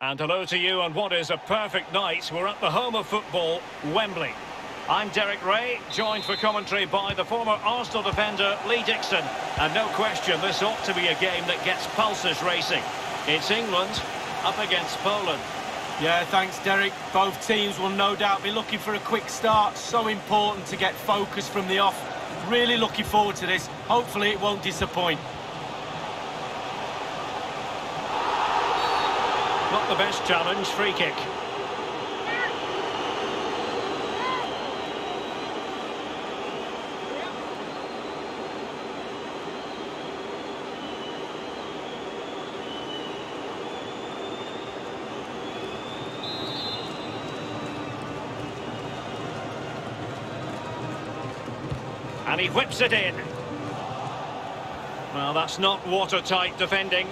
And hello to you on what is a perfect night. We're at the home of football, Wembley. I'm Derek Ray, joined for commentary by the former Arsenal defender Lee Dixon. And no question, this ought to be a game that gets pulses racing. It's England up against Poland. Yeah, thanks, Derek. Both teams will no doubt be looking for a quick start. So important to get focus from the off. Really looking forward to this. Hopefully it won't disappoint. The best challenge, free kick. And he whips it in. Well, that's not watertight defending.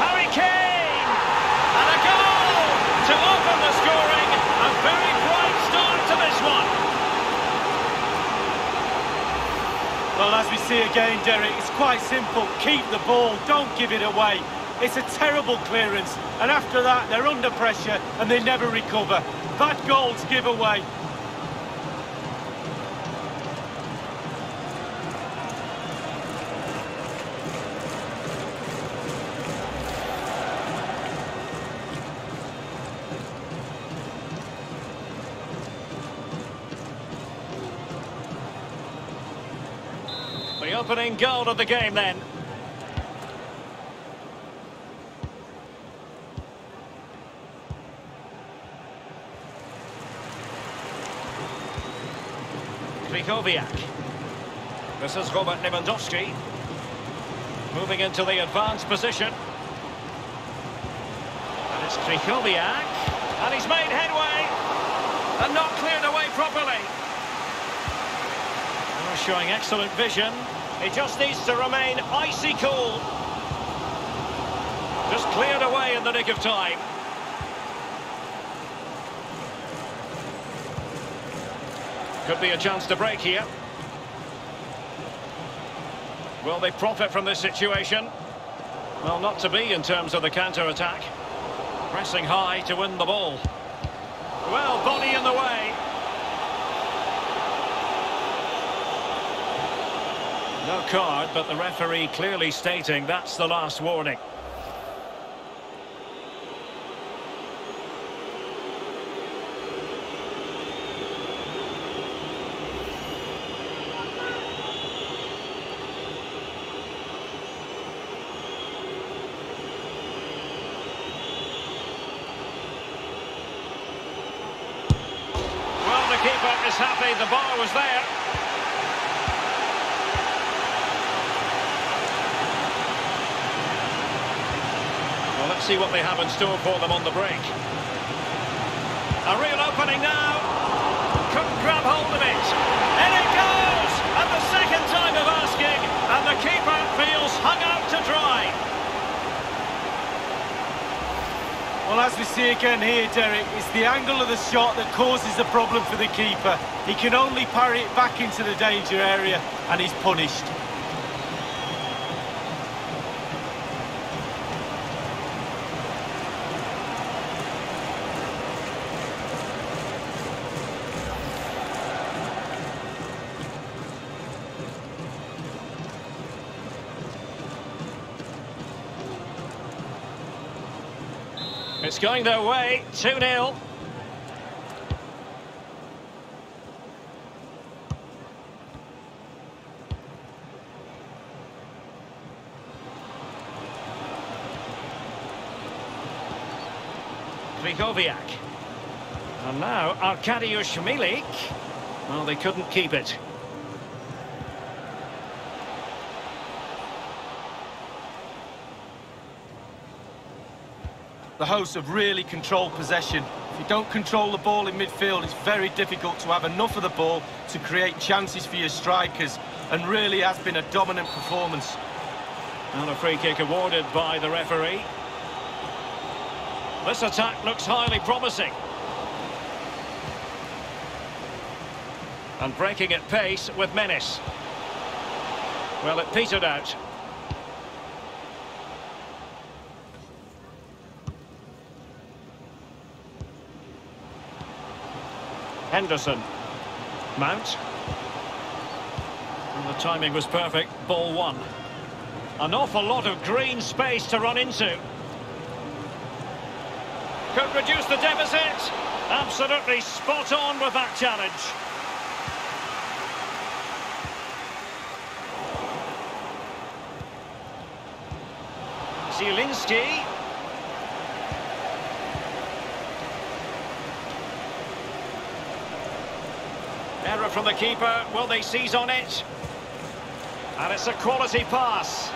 Harry Kane! And a goal to open the scoring. A very bright start to this one. Well, as we see again, Derek, it's quite simple. Keep the ball, don't give it away. It's a terrible clearance, and after that, they're under pressure and they never recover. Bad goal to opening goal of the game then. Krychowiak. This is Robert Lewandowski. Moving into the advanced position. And it's Krychowiak. And he's made headway. And not cleared away properly. Showing excellent vision. He just needs to remain icy cool. Just cleared away in the nick of time. Could be a chance to break here. Will they profit from this situation? Well, not to be in terms of the counter-attack. Pressing high to win the ball. Well, body in the way. No card, but the referee clearly stating that's the last warning. Well, the keeper is happy the bar was there. See what they have in store for them on the break. A real opening now. Couldn't grab hold of it. In it goes! And the second time of asking. And the keeper feels hung out to dry. Well, as we see again here, Derek, it's the angle of the shot that causes the problem for the keeper. He can only parry it back into the danger area, and he's punished. Going their way. 2-0. Krychowiak. And now Arkadiusz Milik. Well, they couldn't keep it. The hosts have really controlled possession. If you don't control the ball in midfield, it's very difficult to have enough of the ball to create chances for your strikers, and really has been a dominant performance. And a free kick awarded by the referee. This attack looks highly promising. And breaking at pace with menace. Well, it petered out. Henderson. Mount. And the timing was perfect. Ball one. An awful lot of green space to run into. Could reduce the deficit. Absolutely spot on with that challenge. Zielinski. Error from the keeper. Will they seize on it? And it's a quality pass.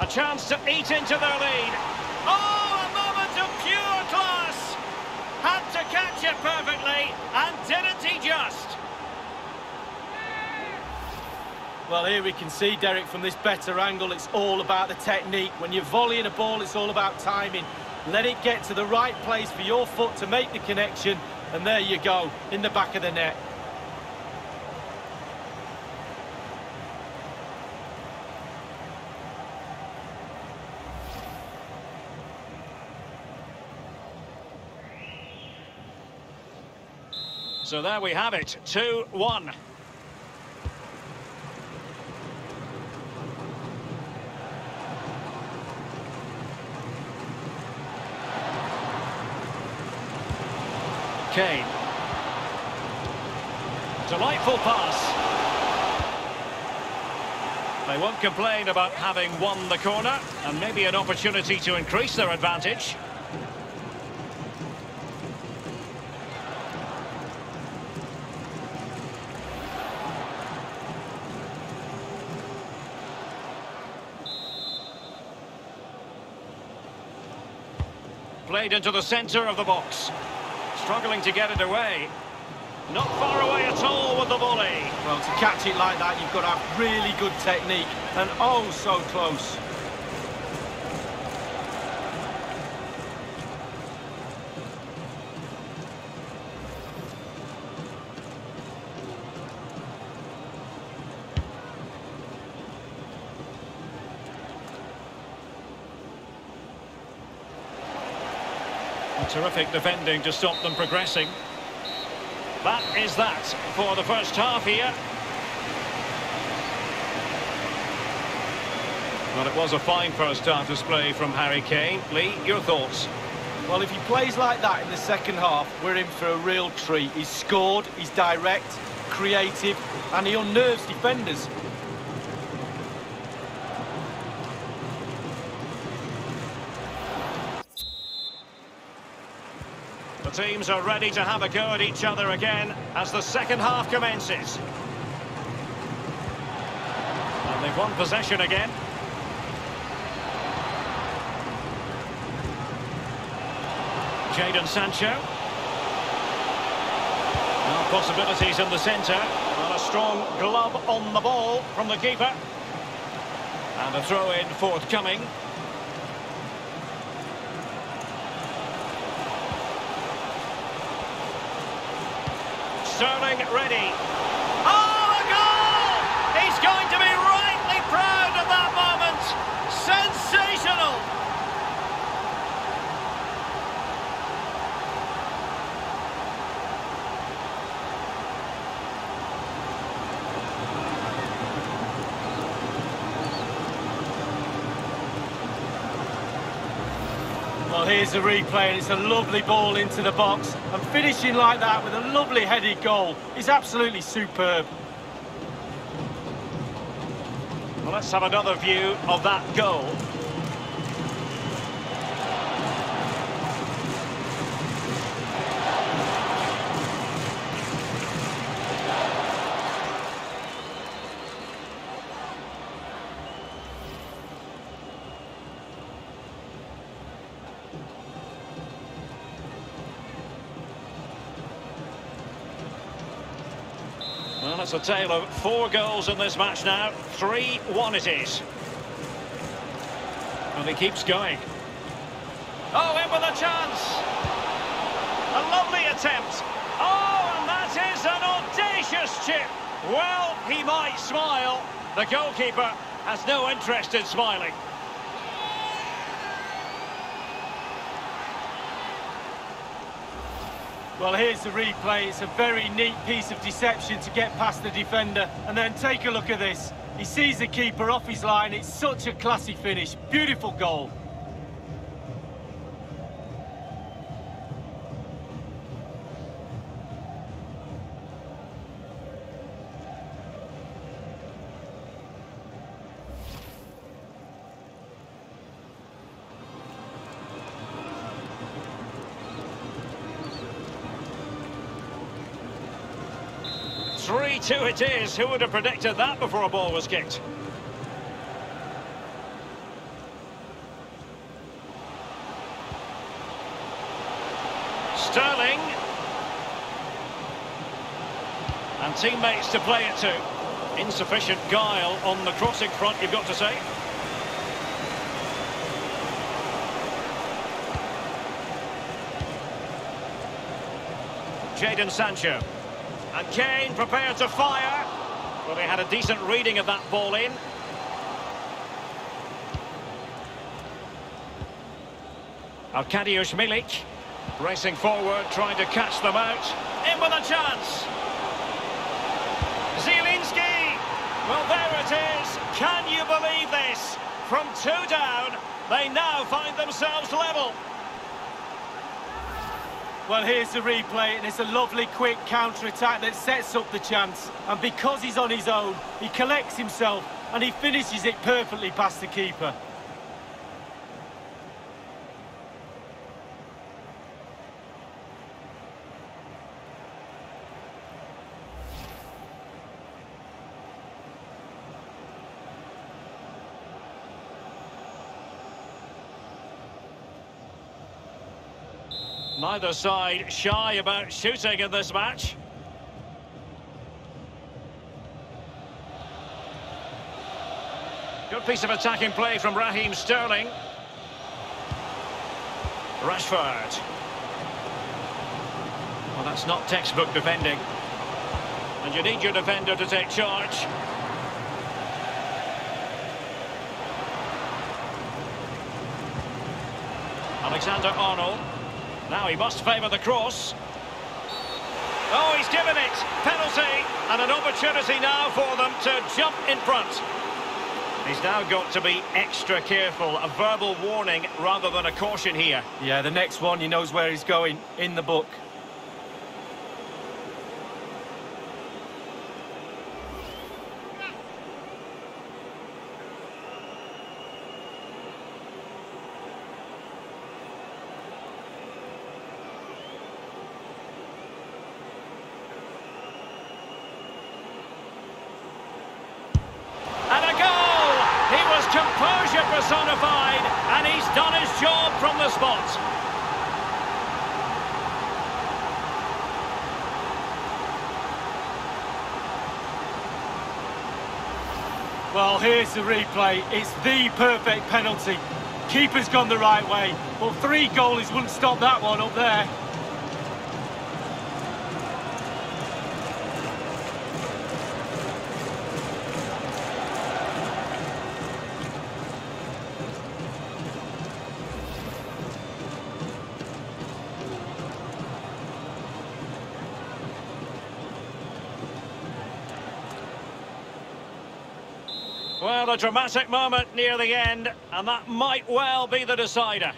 A chance to eat into their lead. Oh, a moment of pure class! Had to catch it perfectly, and didn't he just? Well, here we can see, Derek, from this better angle, it's all about the technique. When you're volleying a ball, it's all about timing. Let it get to the right place for your foot to make the connection, and there you go, in the back of the net. So there we have it, 2-1. Kane. Delightful pass. They won't complain about having won the corner, and maybe an opportunity to increase their advantage. Played into the centre of the box. Struggling to get it away. Not far away at all with the volley. Well, to catch it like that, you've got to have really good technique, and oh, so close. Terrific defending to stop them progressing. That is that for the first half here. Well, it was a fine first half display from Harry Kane. Lee, your thoughts? Well, if he plays like that in the second half, we're in for a real treat. He's scored, he's direct, creative, and he unnerves defenders. Teams are ready to have a go at each other again as the second half commences. And they've won possession again. Jadon Sancho. Now possibilities in the centre. And a strong glove on the ball from the keeper. And a throw-in forthcoming. Sterling ready. Oh, a goal! He's going to be rightly proud of that moment. Sensational! Well, here's the replay, and it's a lovely ball into the box. And finishing like that with a lovely headed goal is absolutely superb. Well, let's have another view of that goal. Well, it's a tale of four goals in this match now. 3-1 it is. And he keeps going. Oh, in with a chance. A lovely attempt. Oh, and that is an audacious chip. Well, he might smile. The goalkeeper has no interest in smiling. Well, here's the replay. It's a very neat piece of deception to get past the defender. And then take a look at this. He sees the keeper off his line. It's such a classy finish. Beautiful goal. Two it is. Who would have predicted that before a ball was kicked? Sterling. And teammates to play it to. Insufficient guile on the crossing front, you've got to say. Jadon Sancho. And Kane prepared to fire. Well, he had a decent reading of that ball in. Arkadiusz Milik racing forward, trying to catch them out. In with a chance. Zielinski. Well, there it is. Can you believe this? From two down, they now find themselves level. Well, here's the replay, and it's a lovely, quick counter-attack that sets up the chance. And because he's on his own, he collects himself, and he finishes it perfectly past the keeper. Neither side shy about shooting in this match. Good piece of attacking play from Raheem Sterling. Rashford. Well, that's not textbook defending. And you need your defender to take charge. Alexander Arnold. Now he must favour the cross. Oh, he's given it. Penalty. And an opportunity now for them to jump in front. He's now got to be extra careful. A verbal warning rather than a caution here. Yeah, the next one, he knows where he's going. In the book. Personified, and he's done his job from the spot. Well, here's the replay. It's the perfect penalty. Keeper's gone the right way, but three goalies wouldn't stop that one up there. Well, a dramatic moment near the end, and that might well be the decider.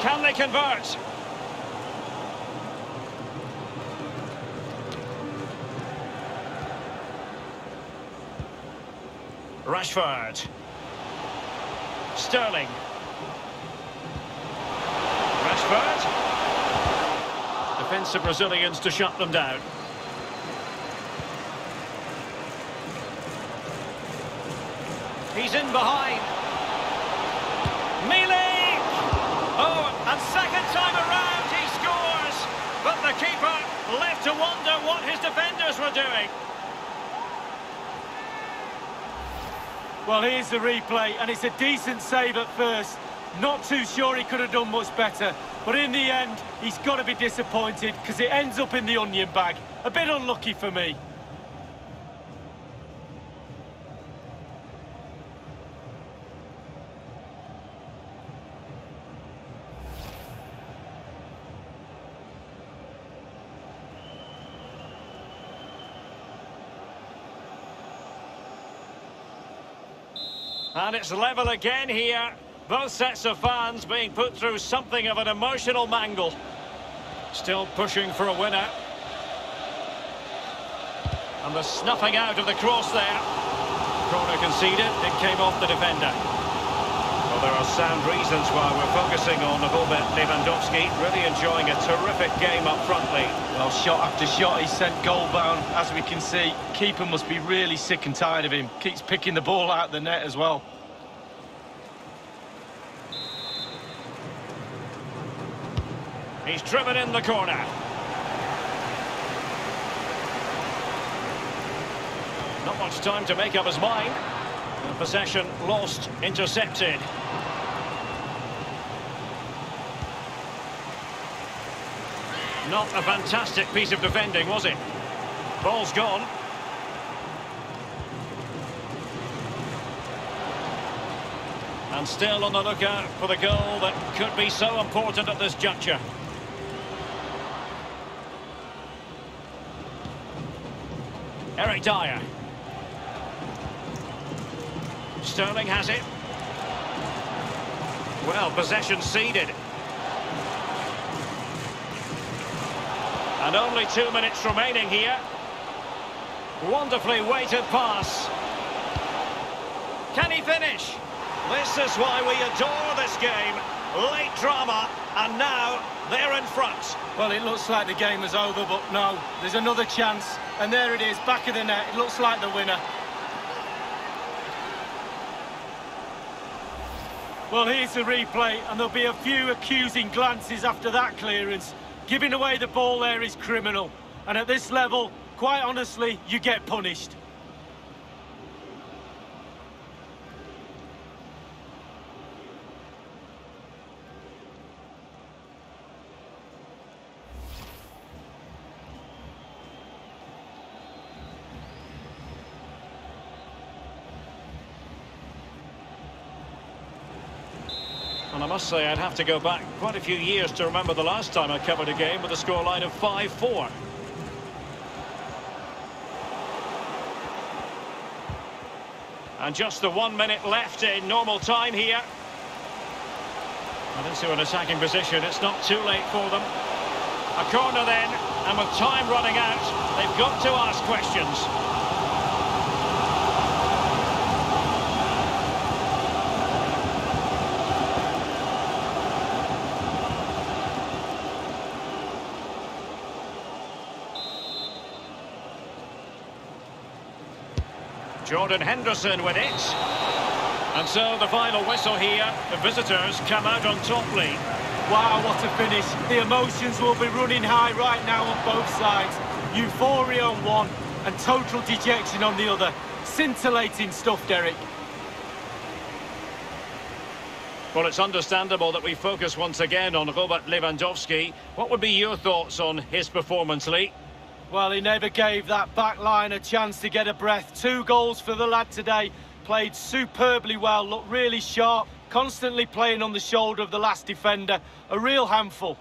Can they convert? Rashford. Sterling. Rashford defensive Brazilians to shut them down. He's in behind. Milik! Oh, and second time around he scores! But the keeper left to wonder what his defenders were doing. Well, here's the replay, and it's a decent save at first. Not too sure he could have done much better, but in the end, he's got to be disappointed because it ends up in the onion bag. A bit unlucky for me. And it's level again here. Both sets of fans being put through something of an emotional mangle. Still pushing for a winner. And the snuffing out of the cross there. Corner conceded, it came off the defender. Well, there are sound reasons why we're focusing on Robert Lewandowski. Really enjoying a terrific game up front, Lee. Well, shot after shot, he's sent goal-bound. As we can see, keeper must be really sick and tired of him. Keeps picking the ball out of the net as well. He's driven in the corner. Not much time to make up his mind. The possession lost, intercepted. Not a fantastic piece of defending, was it? Ball's gone. And still on the lookout for the goal that could be so important at this juncture. Dier. Sterling has it. Well, possession ceded. And only two minutes remaining here. Wonderfully weighted pass. Can he finish? This is why we adore this game. Late drama, and now they're in front. Well, it looks like the game is over, but no, there's another chance. And there it is, back of the net. It looks like the winner. Well, here's the replay, and there'll be a few accusing glances after that clearance. Giving away the ball there is criminal. And at this level, quite honestly, you get punished. Must say, I'd have to go back quite a few years to remember the last time I covered a game with a scoreline of 5-4. And just the one minute left in normal time here. And into an attacking position, it's not too late for them. A corner then, and with time running out, they've got to ask questions. Jordan Henderson with it. And so the final whistle here. The visitors come out on top lead. Wow, what a finish. The emotions will be running high right now on both sides. Euphoria on one and total dejection on the other. Scintillating stuff, Derek. Well, it's understandable that we focus once again on Robert Lewandowski. What would be your thoughts on his performance, Lee? Well, he never gave that back line a chance to get a breath. Two goals for the lad today. Played superbly well, looked really sharp, constantly playing on the shoulder of the last defender. A real handful.